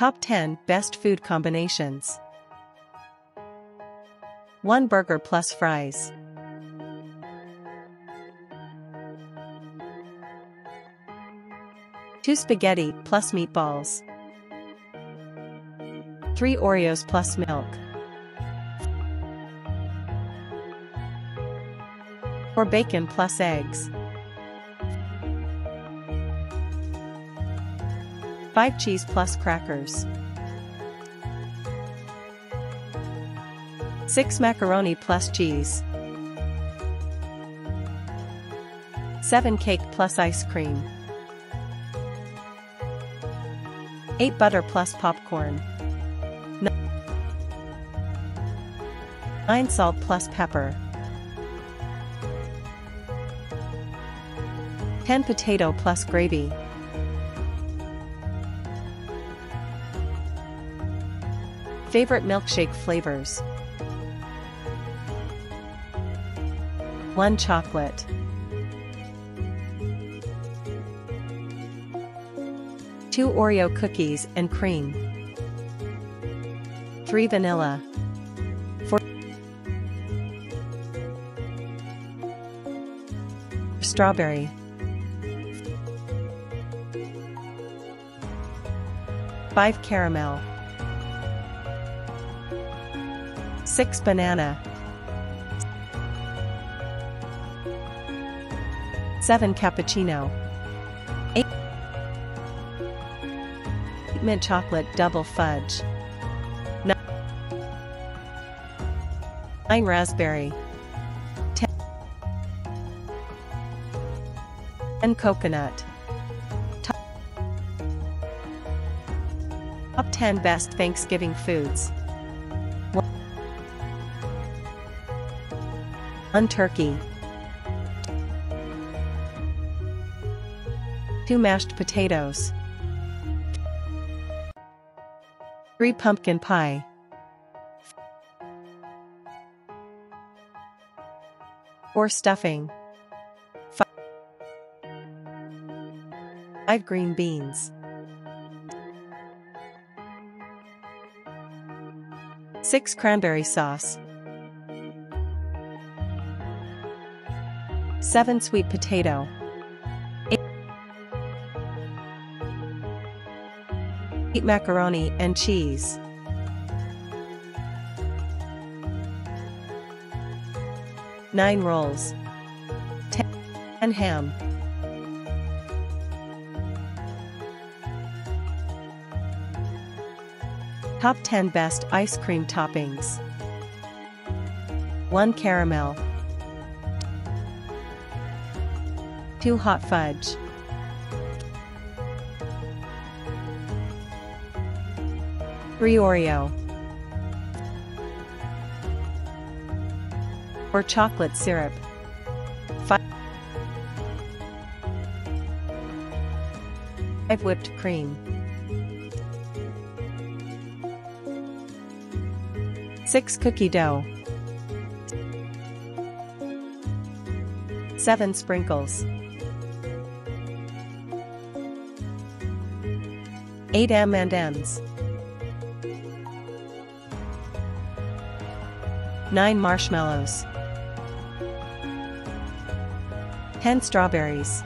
Top 10 Best Food Combinations 1 burger plus fries. 2 spaghetti plus meatballs. 3 Oreos plus milk. 4 bacon plus eggs. 5 cheese plus crackers. 6 macaroni plus cheese. 7 cake plus ice cream. 8 butter plus popcorn. 9 salt plus pepper. 10 potato plus gravy. Favorite milkshake flavors 1 chocolate. 2 Oreo cookies and cream. 3 vanilla. 4 strawberry. 5 caramel. 6 banana. 7 cappuccino. 8 mint chocolate double fudge. 9 raspberry. 10 and coconut. Top 10 best Thanksgiving foods. 1 turkey. 2 mashed potatoes. 3 pumpkin pie. 4 stuffing. 5 green beans. 6 cranberry sauce. 7 sweet potato. 8 macaroni and cheese. 9 rolls. 10 ham. Top 10 best ice cream toppings. 1 caramel. 2 hot fudge. 3 Oreo. Or chocolate syrup. 5 whipped cream. 6 cookie dough. 7 sprinkles. 8 M&Ms. 9 marshmallows. 10 strawberries.